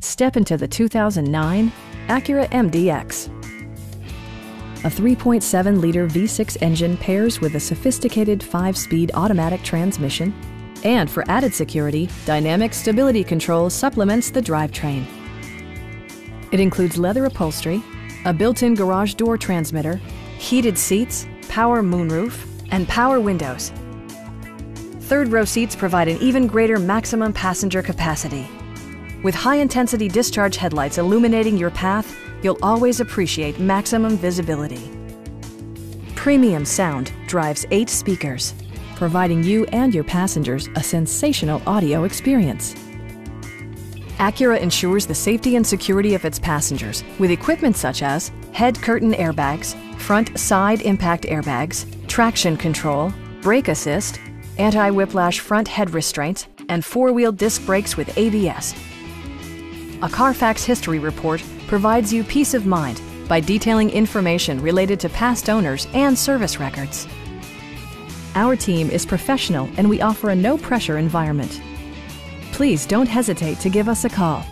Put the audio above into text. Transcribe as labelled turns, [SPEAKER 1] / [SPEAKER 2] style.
[SPEAKER 1] Step into the 2009 Acura MDX. A 3.7-liter V6 engine pairs with a sophisticated 5-speed automatic transmission, and for added security, Dynamic Stability Control supplements the drivetrain. It includes leather upholstery, a built-in garage door transmitter, heated seats, power moonroof, and power windows. Third row seats provide an even greater maximum passenger capacity. With high-intensity discharge headlights illuminating your path, you'll always appreciate maximum visibility. Premium sound drives eight speakers, providing you and your passengers a sensational audio experience. Acura ensures the safety and security of its passengers with equipment such as head curtain airbags, front side impact airbags, traction control, brake assist, anti-whiplash front head restraints, and four-wheel disc brakes with ABS. A Carfax history report provides you peace of mind by detailing information related to past owners and service records. Our team is professional and we offer a no-pressure environment. Please don't hesitate to give us a call